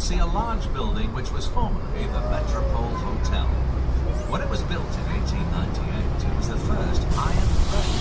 you'll see a large building which was formerly the Metropole Hotel. When it was built in 1898, it was the first iron frame.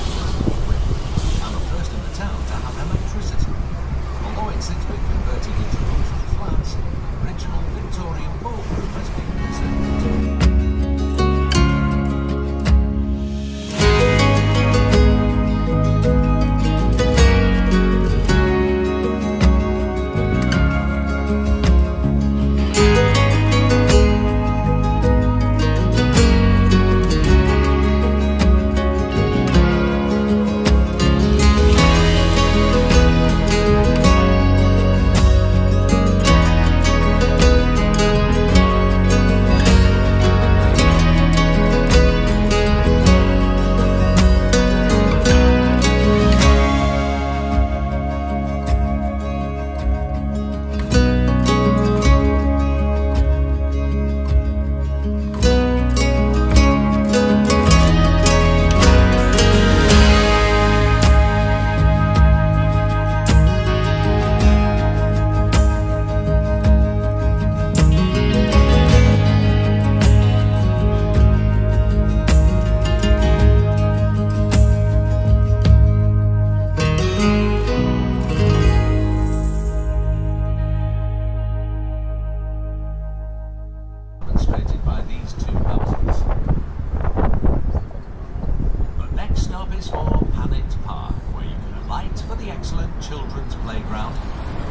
Pannett Park, where you can alight for the excellent children's playground,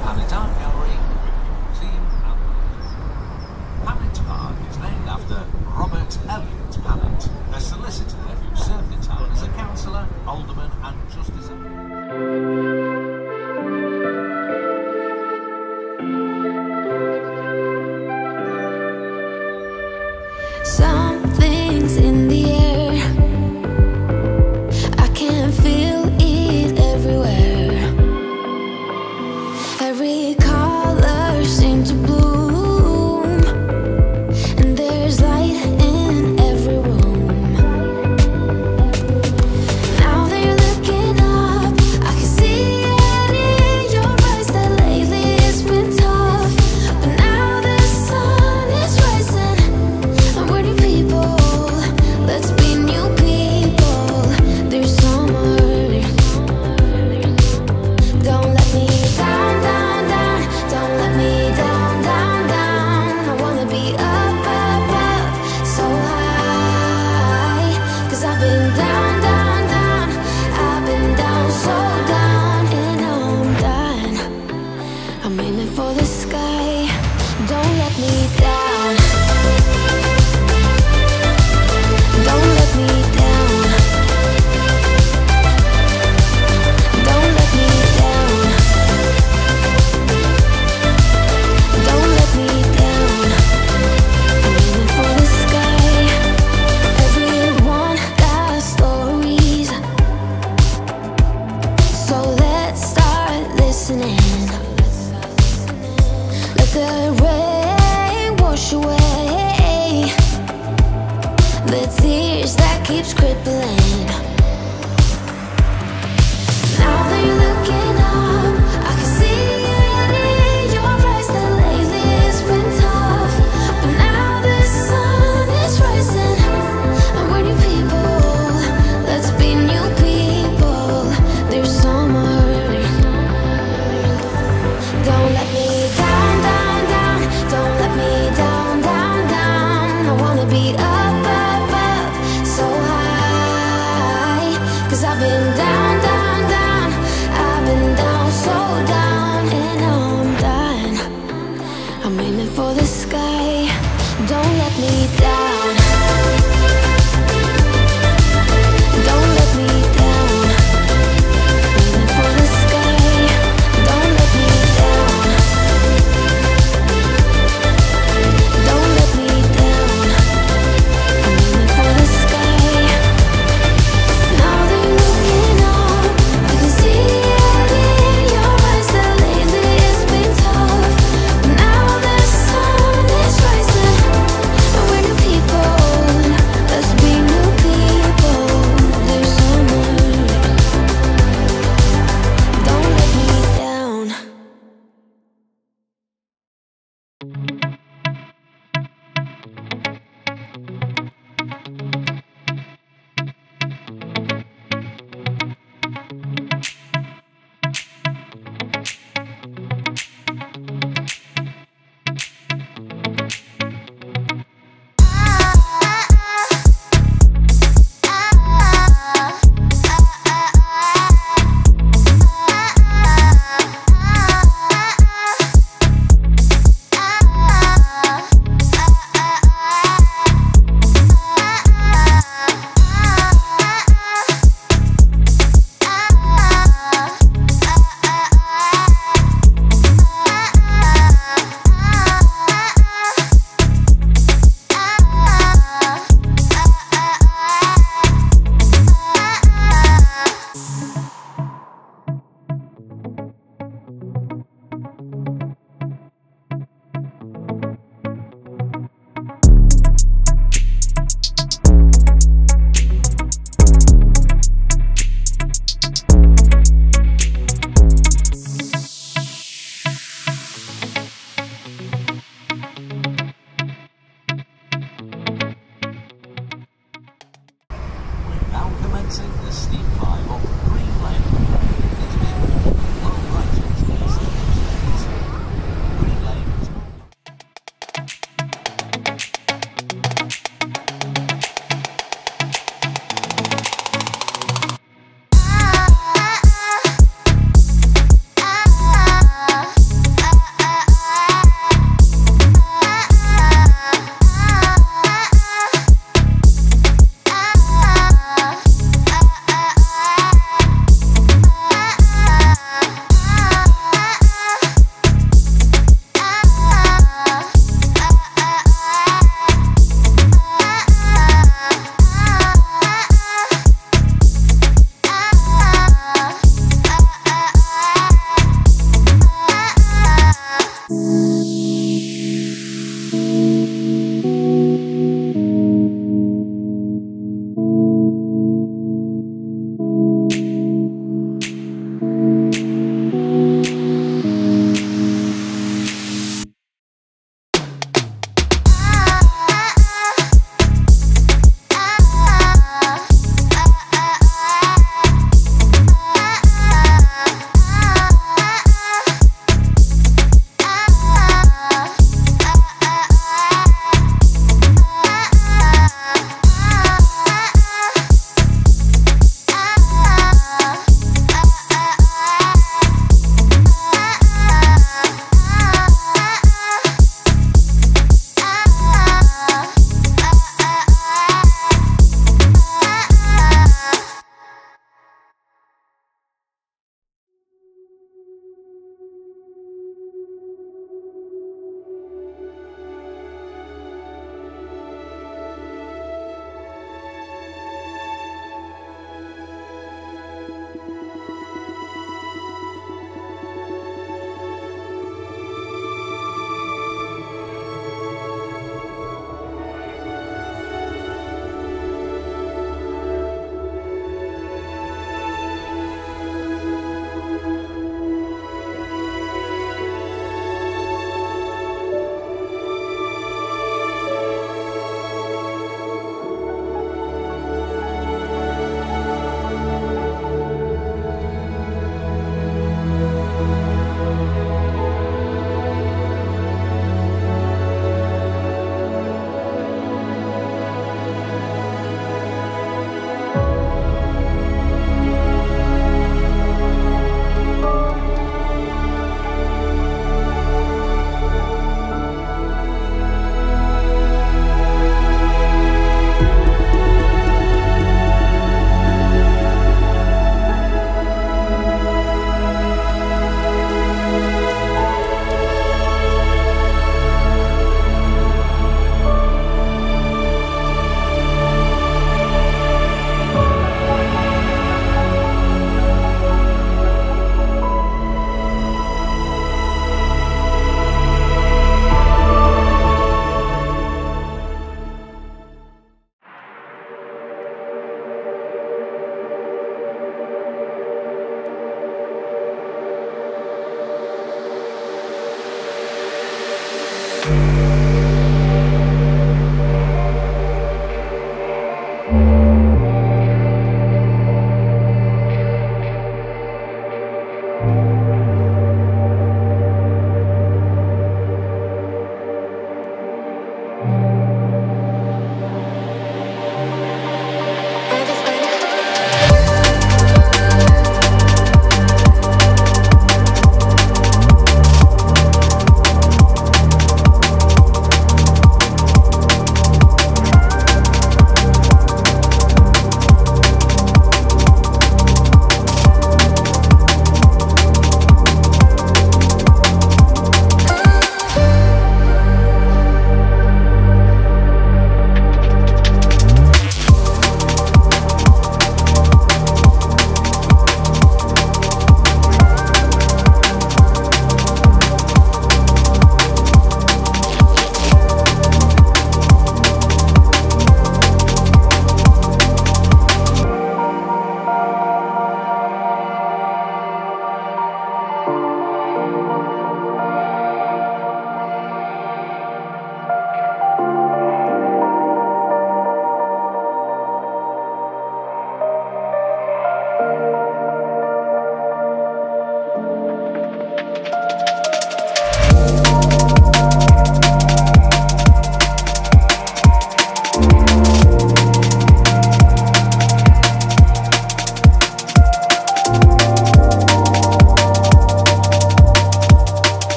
Pannett Art Gallery, Museum and Pannett Park is named after Robert Elliot Pannett, a solicitor who served the town as a councillor, alderman and justice.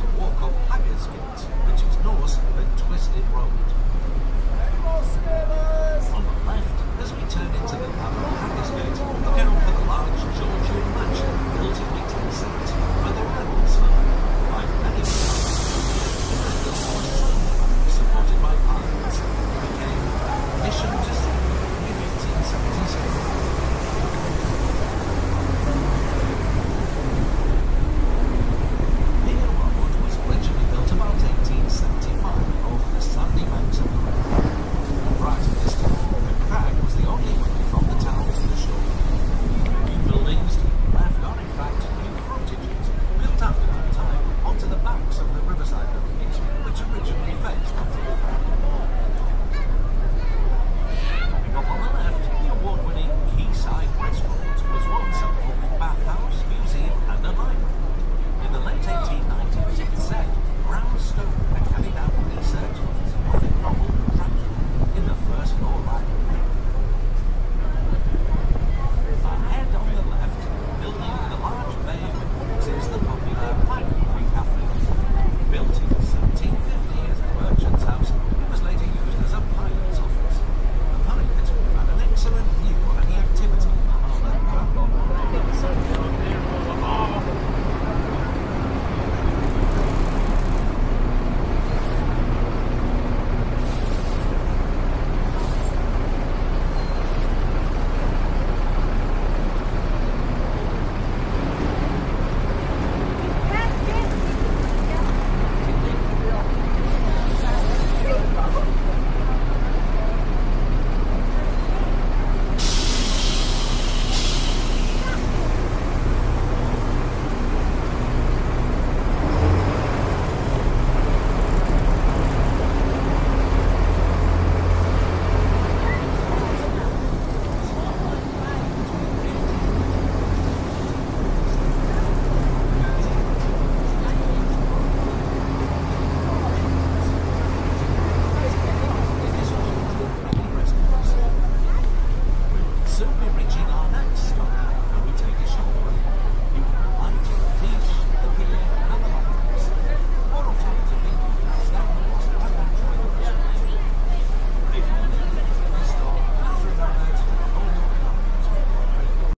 to walk up Haggersgate, which is north of Twisted Road. On the left, as we turn into the narrow Haggersgate, look out for the large Georgian mansion built in 1870.